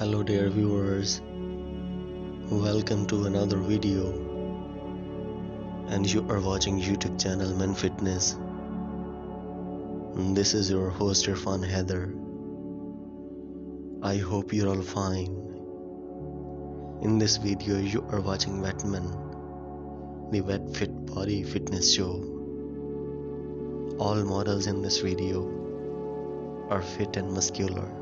Hello dear viewers, welcome to another video and you are watching YouTube channel Men Fitness. This is your host Irfan Haidar. I hope you're all fine. In this video you are watching Wetman, the Wet Fit Body Fitness Show. All models in this video are fit and muscular.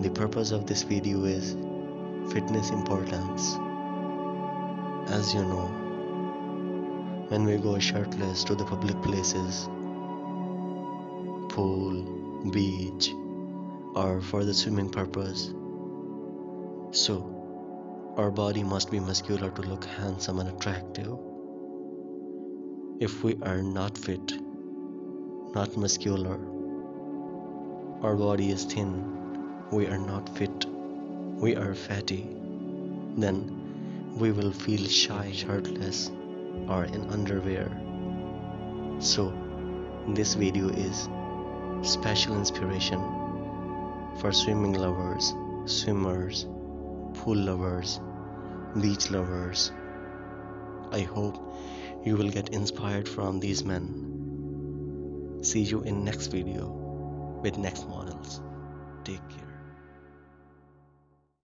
The purpose of this video is fitness importance. As you know, when we go shirtless to the public places, pool, beach, or for the swimming purpose, so our body must be muscular to look handsome and attractive. If we are not fit, not muscular, our body is thin we are not fit, we are fatty, then we will feel shy shirtless or in underwear. So, this video is special inspiration for swimming lovers, swimmers, pool lovers, beach lovers. I hope you will get inspired from these men. See you in next video with next models. Take care.